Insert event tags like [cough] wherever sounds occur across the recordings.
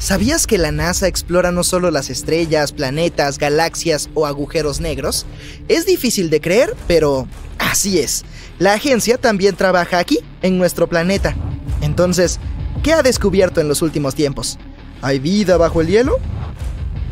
¿Sabías que la NASA explora no solo las estrellas, planetas, galaxias o agujeros negros? Es difícil de creer, pero así es. La agencia también trabaja aquí, en nuestro planeta. Entonces, ¿qué ha descubierto en los últimos tiempos? ¿Hay vida bajo el hielo?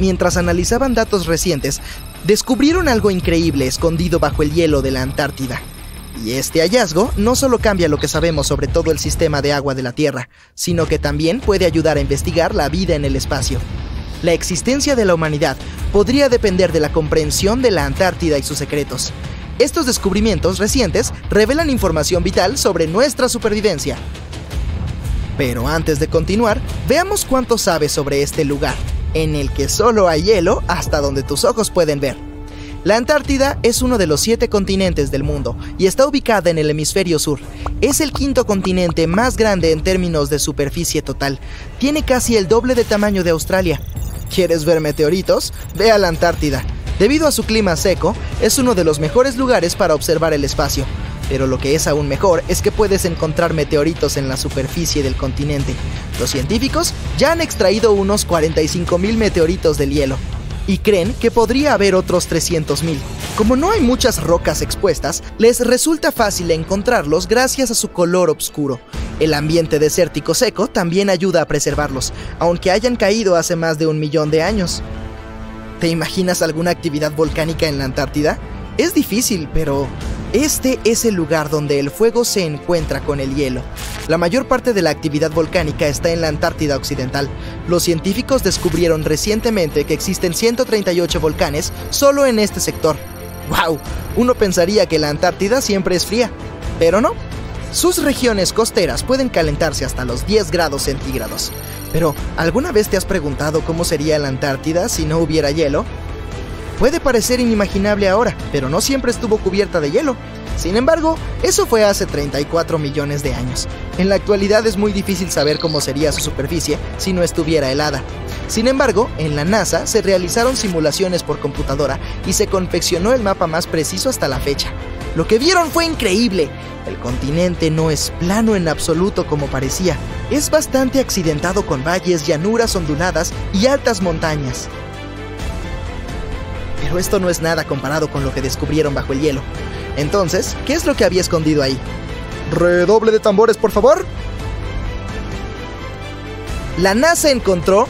Mientras analizaban datos recientes, descubrieron algo increíble escondido bajo el hielo de la Antártida. Y este hallazgo no solo cambia lo que sabemos sobre todo el sistema de agua de la Tierra, sino que también puede ayudar a investigar la vida en el espacio. La existencia de la humanidad podría depender de la comprensión de la Antártida y sus secretos. Estos descubrimientos recientes revelan información vital sobre nuestra supervivencia. Pero antes de continuar, veamos cuánto sabes sobre este lugar, en el que solo hay hielo hasta donde tus ojos pueden ver. La Antártida es uno de los siete continentes del mundo y está ubicada en el hemisferio sur. Es el quinto continente más grande en términos de superficie total. Tiene casi el doble de tamaño de Australia. ¿Quieres ver meteoritos? Ve a la Antártida. Debido a su clima seco, es uno de los mejores lugares para observar el espacio. Pero lo que es aún mejor es que puedes encontrar meteoritos en la superficie del continente. Los científicos ya han extraído unos 45.000 meteoritos del hielo y creen que podría haber otros 300.000. Como no hay muchas rocas expuestas, les resulta fácil encontrarlos gracias a su color oscuro. El ambiente desértico seco también ayuda a preservarlos, aunque hayan caído hace más de un millón de años. ¿Te imaginas alguna actividad volcánica en la Antártida? Es difícil, pero este es el lugar donde el fuego se encuentra con el hielo. La mayor parte de la actividad volcánica está en la Antártida Occidental. Los científicos descubrieron recientemente que existen 138 volcanes solo en este sector. ¡Wow! Uno pensaría que la Antártida siempre es fría, pero no. Sus regiones costeras pueden calentarse hasta los 10 grados centígrados. Pero, ¿alguna vez te has preguntado cómo sería la Antártida si no hubiera hielo? Puede parecer inimaginable ahora, pero no siempre estuvo cubierta de hielo. Sin embargo, eso fue hace 34 millones de años. En la actualidad es muy difícil saber cómo sería su superficie si no estuviera helada. Sin embargo, en la NASA se realizaron simulaciones por computadora y se confeccionó el mapa más preciso hasta la fecha. Lo que vieron fue increíble. El continente no es plano en absoluto como parecía. Es bastante accidentado con valles, llanuras onduladas y altas montañas. Pero esto no es nada comparado con lo que descubrieron bajo el hielo. Entonces, ¿qué es lo que había escondido ahí? Redoble de tambores, por favor. La NASA encontró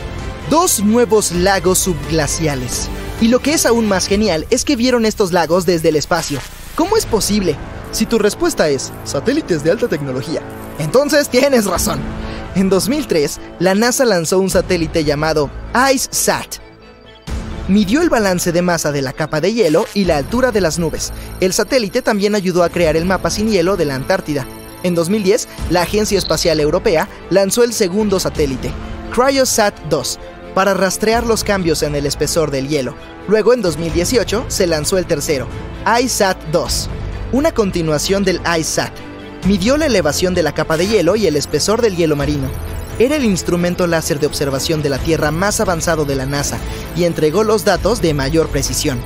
dos nuevos lagos subglaciales. Y lo que es aún más genial es que vieron estos lagos desde el espacio. ¿Cómo es posible? Si tu respuesta es satélites de alta tecnología, entonces tienes razón. En 2003, la NASA lanzó un satélite llamado IceSat, midió el balance de masa de la capa de hielo y la altura de las nubes. El satélite también ayudó a crear el mapa sin hielo de la Antártida. En 2010, la Agencia Espacial Europea lanzó el segundo satélite, Cryosat 2, para rastrear los cambios en el espesor del hielo. Luego, en 2018, se lanzó el tercero, ISAT 2, una continuación del ISAT. Midió la elevación de la capa de hielo y el espesor del hielo marino era el instrumento láser de observación de la Tierra más avanzado de la NASA y entregó los datos de mayor precisión.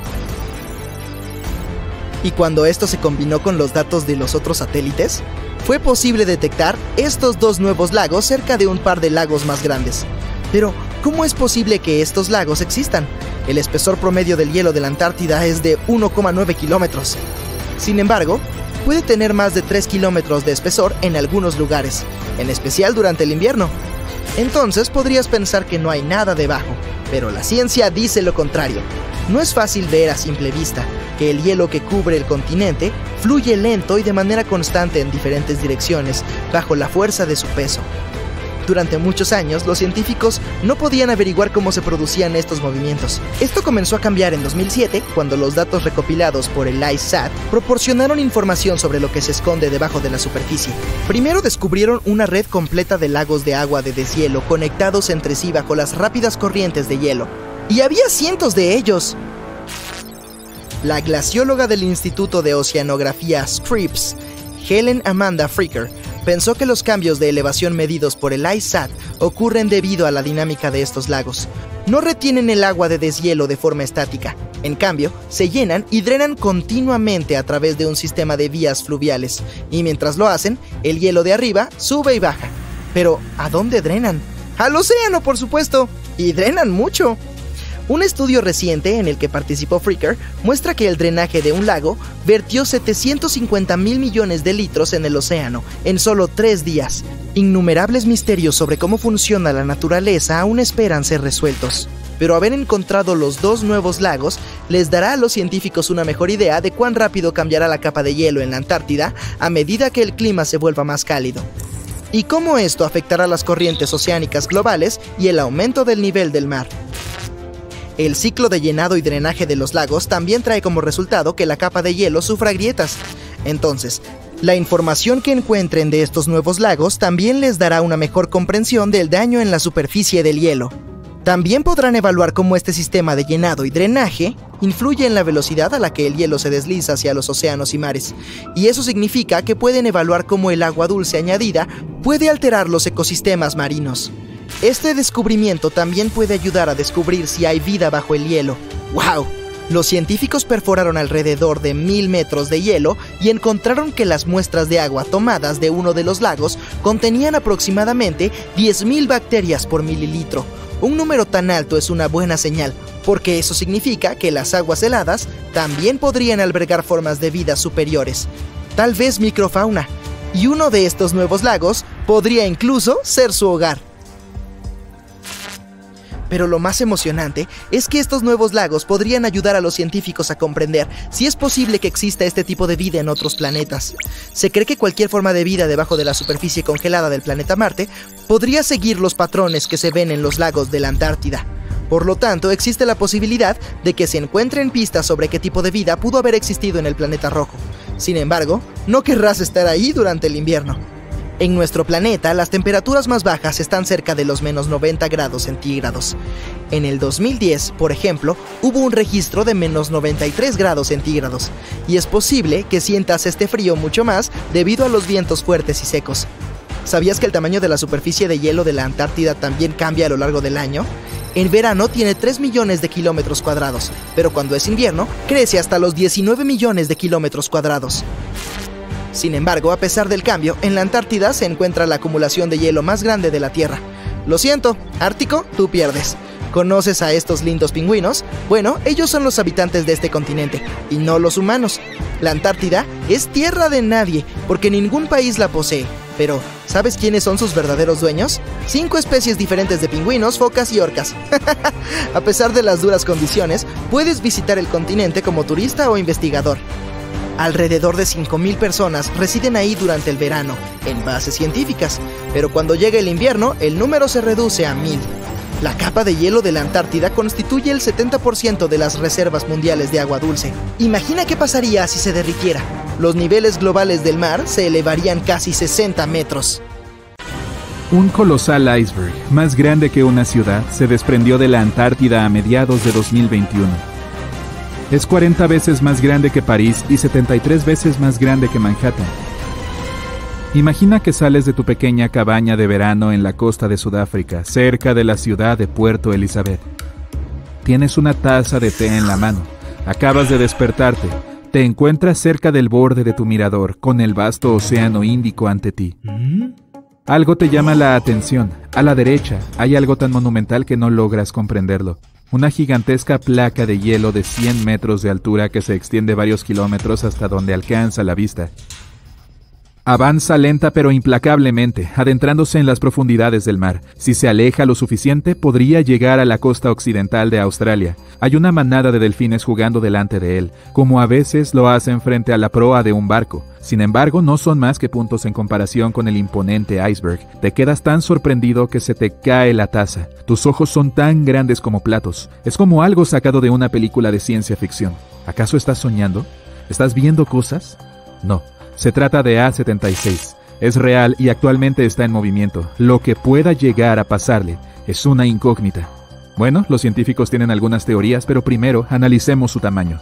Y cuando esto se combinó con los datos de los otros satélites, fue posible detectar estos dos nuevos lagos cerca de un par de lagos más grandes. Pero, ¿cómo es posible que estos lagos existan? El espesor promedio del hielo de la Antártida es de 1,9 kilómetros. Sin embargo, puede tener más de 3 kilómetros de espesor en algunos lugares, en especial durante el invierno. Entonces podrías pensar que no hay nada debajo, pero la ciencia dice lo contrario. No es fácil ver a simple vista que el hielo que cubre el continente fluye lento y de manera constante en diferentes direcciones bajo la fuerza de su peso. Durante muchos años, los científicos no podían averiguar cómo se producían estos movimientos. Esto comenzó a cambiar en 2007, cuando los datos recopilados por el ISAT proporcionaron información sobre lo que se esconde debajo de la superficie. Primero descubrieron una red completa de lagos de agua de deshielo conectados entre sí bajo las rápidas corrientes de hielo. Y había cientos de ellos. La glacióloga del Instituto de Oceanografía Scripps, Helen Amanda Freaker, pensó que los cambios de elevación medidos por el ISAT ocurren debido a la dinámica de estos lagos. No retienen el agua de deshielo de forma estática, en cambio, se llenan y drenan continuamente a través de un sistema de vías fluviales, y mientras lo hacen, el hielo de arriba sube y baja. Pero, ¿a dónde drenan? Al océano, por supuesto. Y drenan mucho. Un estudio reciente en el que participó Freaker muestra que el drenaje de un lago vertió 750 mil millones de litros en el océano en solo tres días. Innumerables misterios sobre cómo funciona la naturaleza aún esperan ser resueltos. Pero haber encontrado los dos nuevos lagos les dará a los científicos una mejor idea de cuán rápido cambiará la capa de hielo en la Antártida a medida que el clima se vuelva más cálido. Y cómo esto afectará las corrientes oceánicas globales y el aumento del nivel del mar. El ciclo de llenado y drenaje de los lagos también trae como resultado que la capa de hielo sufra grietas. Entonces, la información que encuentren de estos nuevos lagos también les dará una mejor comprensión del daño en la superficie del hielo. También podrán evaluar cómo este sistema de llenado y drenaje influye en la velocidad a la que el hielo se desliza hacia los océanos y mares, y eso significa que pueden evaluar cómo el agua dulce añadida puede alterar los ecosistemas marinos. Este descubrimiento también puede ayudar a descubrir si hay vida bajo el hielo. ¡Wow! Los científicos perforaron alrededor de mil metros de hielo y encontraron que las muestras de agua tomadas de uno de los lagos contenían aproximadamente 10.000 bacterias por mililitro. Un número tan alto es una buena señal, porque eso significa que las aguas heladas también podrían albergar formas de vida superiores, tal vez microfauna, y uno de estos nuevos lagos podría incluso ser su hogar. Pero lo más emocionante es que estos nuevos lagos podrían ayudar a los científicos a comprender si es posible que exista este tipo de vida en otros planetas. Se cree que cualquier forma de vida debajo de la superficie congelada del planeta Marte podría seguir los patrones que se ven en los lagos de la Antártida. Por lo tanto, existe la posibilidad de que se encuentren pistas sobre qué tipo de vida pudo haber existido en el planeta rojo. Sin embargo, no querrás estar ahí durante el invierno. En nuestro planeta, las temperaturas más bajas están cerca de los menos 90 grados centígrados. En el 2010, por ejemplo, hubo un registro de menos 93 grados centígrados, y es posible que sientas este frío mucho más debido a los vientos fuertes y secos. ¿Sabías que el tamaño de la superficie de hielo de la Antártida también cambia a lo largo del año? En verano tiene 3 millones de kilómetros cuadrados, pero cuando es invierno crece hasta los 19 millones de kilómetros cuadrados. Sin embargo, a pesar del cambio, en la Antártida se encuentra la acumulación de hielo más grande de la Tierra. Lo siento, Ártico, tú pierdes. ¿Conoces a estos lindos pingüinos? Bueno, ellos son los habitantes de este continente, y no los humanos. La Antártida es tierra de nadie, porque ningún país la posee. Pero, ¿sabes quiénes son sus verdaderos dueños? Cinco especies diferentes de pingüinos, focas y orcas. [laughs] a pesar de las duras condiciones, puedes visitar el continente como turista o investigador. Alrededor de 5.000 personas residen ahí durante el verano, en bases científicas, pero cuando llega el invierno el número se reduce a 1.000. La capa de hielo de la Antártida constituye el 70% de las reservas mundiales de agua dulce. Imagina qué pasaría si se derritiera. Los niveles globales del mar se elevarían casi 60 metros. Un colosal iceberg, más grande que una ciudad, se desprendió de la Antártida a mediados de 2021 es 40 veces más grande que París y 73 veces más grande que Manhattan. Imagina que sales de tu pequeña cabaña de verano en la costa de Sudáfrica, cerca de la ciudad de Puerto Elizabeth. Tienes una taza de té en la mano, acabas de despertarte, te encuentras cerca del borde de tu mirador, con el vasto océano Índico ante ti. Algo te llama la atención. A la derecha hay algo tan monumental que no logras comprenderlo una gigantesca placa de hielo de 100 metros de altura que se extiende varios kilómetros hasta donde alcanza la vista. Avanza lenta pero implacablemente, adentrándose en las profundidades del mar. Si se aleja lo suficiente, podría llegar a la costa occidental de Australia. Hay una manada de delfines jugando delante de él, como a veces lo hacen frente a la proa de un barco. Sin embargo, no son más que puntos en comparación con el imponente iceberg. Te quedas tan sorprendido que se te cae la taza. Tus ojos son tan grandes como platos. Es como algo sacado de una película de ciencia ficción. ¿Acaso estás soñando? ¿Estás viendo cosas? No se trata de A76. Es real y actualmente está en movimiento. Lo que pueda llegar a pasarle es una incógnita. Bueno, los científicos tienen algunas teorías, pero primero analicemos su tamaño.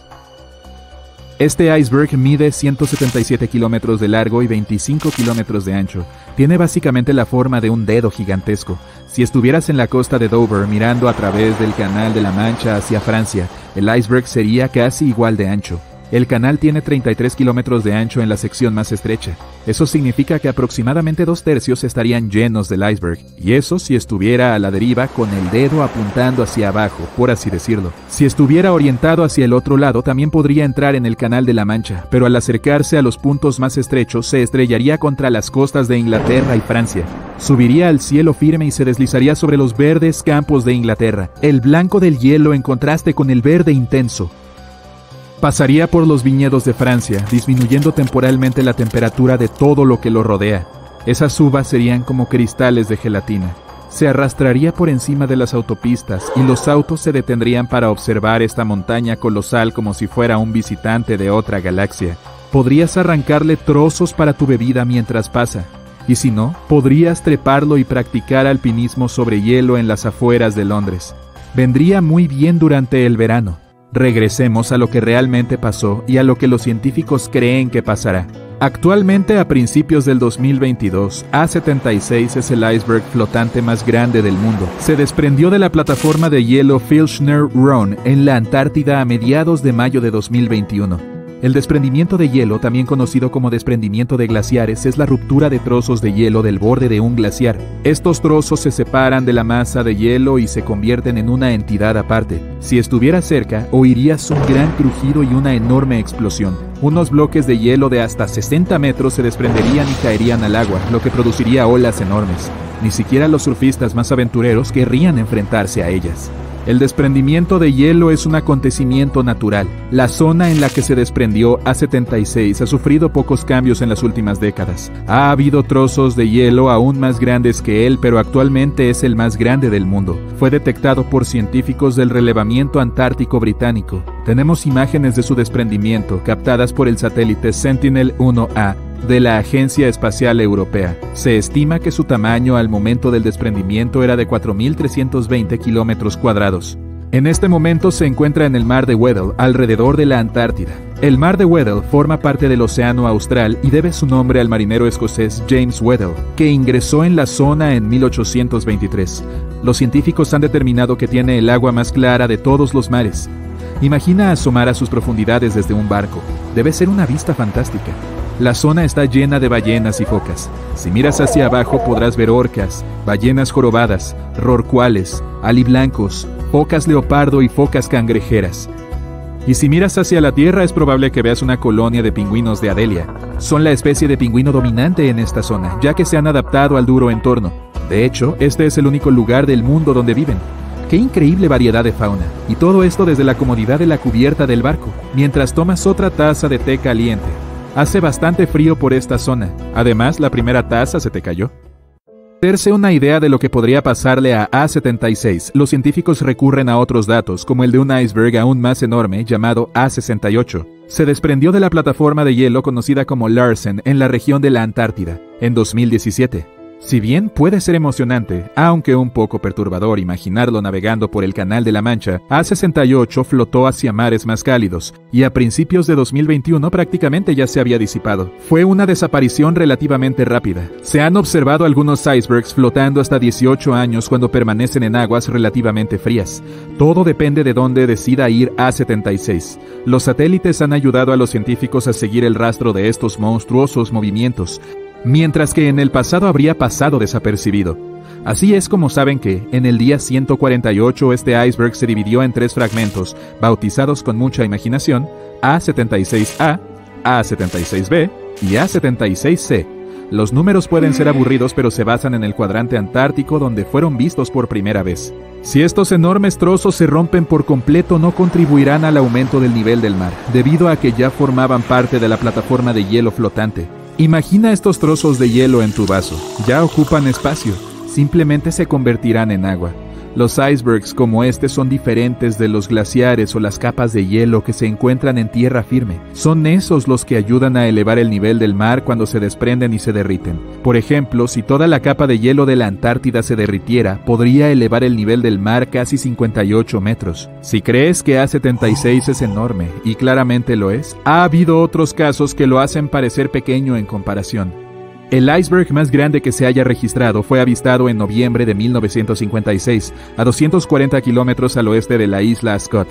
Este iceberg mide 177 kilómetros de largo y 25 kilómetros de ancho. Tiene básicamente la forma de un dedo gigantesco. Si estuvieras en la costa de Dover mirando a través del Canal de la Mancha hacia Francia, el iceberg sería casi igual de ancho. El canal tiene 33 kilómetros de ancho en la sección más estrecha. Eso significa que aproximadamente dos tercios estarían llenos del iceberg, y eso si estuviera a la deriva con el dedo apuntando hacia abajo, por así decirlo. Si estuviera orientado hacia el otro lado, también podría entrar en el Canal de la Mancha, pero al acercarse a los puntos más estrechos se estrellaría contra las costas de Inglaterra y Francia. Subiría al cielo firme y se deslizaría sobre los verdes campos de Inglaterra, el blanco del hielo en contraste con el verde intenso. Pasaría por los viñedos de Francia, disminuyendo temporalmente la temperatura de todo lo que lo rodea. Esas uvas serían como cristales de gelatina. Se arrastraría por encima de las autopistas y los autos se detendrían para observar esta montaña colosal como si fuera un visitante de otra galaxia. Podrías arrancarle trozos para tu bebida mientras pasa, y si no, podrías treparlo y practicar alpinismo sobre hielo en las afueras de Londres. Vendría muy bien durante el verano. Regresemos a lo que realmente pasó y a lo que los científicos creen que pasará. Actualmente, a principios del 2022, A76 es el iceberg flotante más grande del mundo. Se desprendió de la plataforma de hielo Filchner Run en la Antártida a mediados de mayo de 2021. El desprendimiento de hielo, también conocido como desprendimiento de glaciares, es la ruptura de trozos de hielo del borde de un glaciar. Estos trozos se separan de la masa de hielo y se convierten en una entidad aparte. Si estuviera cerca, oirías un gran crujido y una enorme explosión. Unos bloques de hielo de hasta 60 metros se desprenderían y caerían al agua, lo que produciría olas enormes. Ni siquiera los surfistas más aventureros querrían enfrentarse a ellas. El desprendimiento de hielo es un acontecimiento natural. La zona en la que se desprendió A76 ha sufrido pocos cambios en las últimas décadas. Ha habido trozos de hielo aún más grandes que él, pero actualmente es el más grande del mundo. Fue detectado por científicos del relevamiento antártico británico. Tenemos imágenes de su desprendimiento captadas por el satélite Sentinel-1A de la Agencia Espacial Europea. Se estima que su tamaño al momento del desprendimiento era de 4.320 kilómetros cuadrados. En este momento se encuentra en el mar de Weddell, alrededor de la Antártida. El mar de Weddell forma parte del Océano Austral y debe su nombre al marinero escocés James Weddell, que ingresó en la zona en 1823. Los científicos han determinado que tiene el agua más clara de todos los mares. Imagina asomar a sus profundidades desde un barco. Debe ser una vista fantástica. La zona está llena de ballenas y focas. Si miras hacia abajo podrás ver orcas, ballenas jorobadas, rorcuales, aliblancos, focas leopardo y focas cangrejeras. Y si miras hacia la Tierra es probable que veas una colonia de pingüinos de Adelia. Son la especie de pingüino dominante en esta zona, ya que se han adaptado al duro entorno. De hecho, este es el único lugar del mundo donde viven. Qué increíble variedad de fauna. Y todo esto desde la comodidad de la cubierta del barco, mientras tomas otra taza de té caliente. Hace bastante frío por esta zona. Además, la primera taza se te cayó. Hacerse una idea de lo que podría pasarle a A76, los científicos recurren a otros datos, como el de un iceberg aún más enorme llamado A68. Se desprendió de la plataforma de hielo conocida como Larsen en la región de la Antártida en 2017. Si bien puede ser emocionante, aunque un poco perturbador imaginarlo navegando por el Canal de la Mancha, A68 flotó hacia mares más cálidos, y a principios de 2021 prácticamente ya se había disipado. Fue una desaparición relativamente rápida. Se han observado algunos icebergs flotando hasta 18 años cuando permanecen en aguas relativamente frías. Todo depende de dónde decida ir A76. Los satélites han ayudado a los científicos a seguir el rastro de estos monstruosos movimientos, mientras que en el pasado habría pasado desapercibido. Así es como saben que, en el día 148, este iceberg se dividió en tres fragmentos, bautizados con mucha imaginación, A76A, A76B y A76C. Los números pueden ser aburridos pero se basan en el cuadrante antártico donde fueron vistos por primera vez. Si estos enormes trozos se rompen por completo no contribuirán al aumento del nivel del mar, debido a que ya formaban parte de la plataforma de hielo flotante. Imagina estos trozos de hielo en tu vaso. Ya ocupan espacio. Simplemente se convertirán en agua. Los icebergs como este son diferentes de los glaciares o las capas de hielo que se encuentran en tierra firme. Son esos los que ayudan a elevar el nivel del mar cuando se desprenden y se derriten. Por ejemplo, si toda la capa de hielo de la Antártida se derritiera, podría elevar el nivel del mar casi 58 metros. Si crees que A76 es enorme, y claramente lo es, ha habido otros casos que lo hacen parecer pequeño en comparación. El iceberg más grande que se haya registrado fue avistado en noviembre de 1956, a 240 kilómetros al oeste de la isla Scott,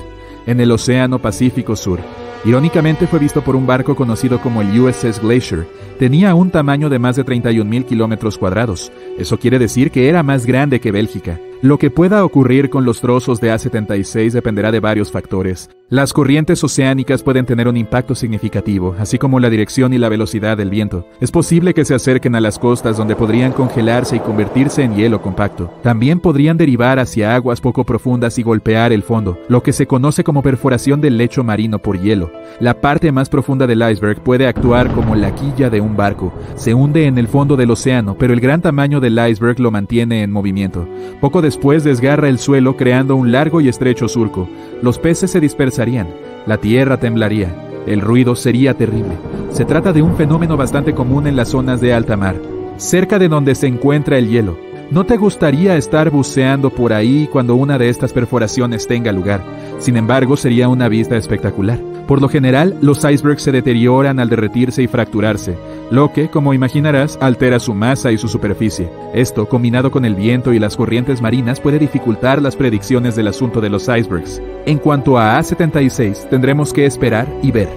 en el Océano Pacífico Sur. Irónicamente fue visto por un barco conocido como el USS Glacier. Tenía un tamaño de más de 31.000 kilómetros cuadrados. Eso quiere decir que era más grande que Bélgica. Lo que pueda ocurrir con los trozos de A-76 dependerá de varios factores. Las corrientes oceánicas pueden tener un impacto significativo, así como la dirección y la velocidad del viento. Es posible que se acerquen a las costas donde podrían congelarse y convertirse en hielo compacto. También podrían derivar hacia aguas poco profundas y golpear el fondo, lo que se conoce como perforación del lecho marino por hielo. La parte más profunda del iceberg puede actuar como la quilla de un barco. Se hunde en el fondo del océano, pero el gran tamaño del iceberg lo mantiene en movimiento. Poco después desgarra el suelo creando un largo y estrecho surco. Los peces se dispersarían, la tierra temblaría, el ruido sería terrible. Se trata de un fenómeno bastante común en las zonas de alta mar, cerca de donde se encuentra el hielo. ¿No te gustaría estar buceando por ahí cuando una de estas perforaciones tenga lugar? Sin embargo, sería una vista espectacular. Por lo general, los icebergs se deterioran al derretirse y fracturarse, lo que, como imaginarás, altera su masa y su superficie. Esto, combinado con el viento y las corrientes marinas, puede dificultar las predicciones del asunto de los icebergs. En cuanto a A76, tendremos que esperar y ver.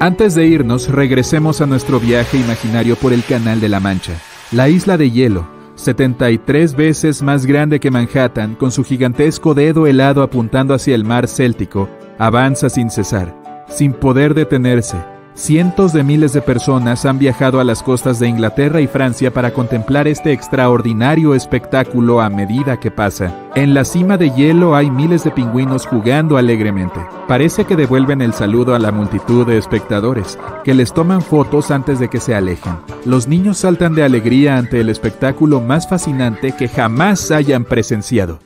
Antes de irnos, regresemos a nuestro viaje imaginario por el Canal de la Mancha. La isla de hielo, 73 veces más grande que Manhattan, con su gigantesco dedo helado apuntando hacia el mar Céltico, avanza sin cesar sin poder detenerse. Cientos de miles de personas han viajado a las costas de Inglaterra y Francia para contemplar este extraordinario espectáculo a medida que pasa. En la cima de hielo hay miles de pingüinos jugando alegremente. Parece que devuelven el saludo a la multitud de espectadores, que les toman fotos antes de que se alejen. Los niños saltan de alegría ante el espectáculo más fascinante que jamás hayan presenciado.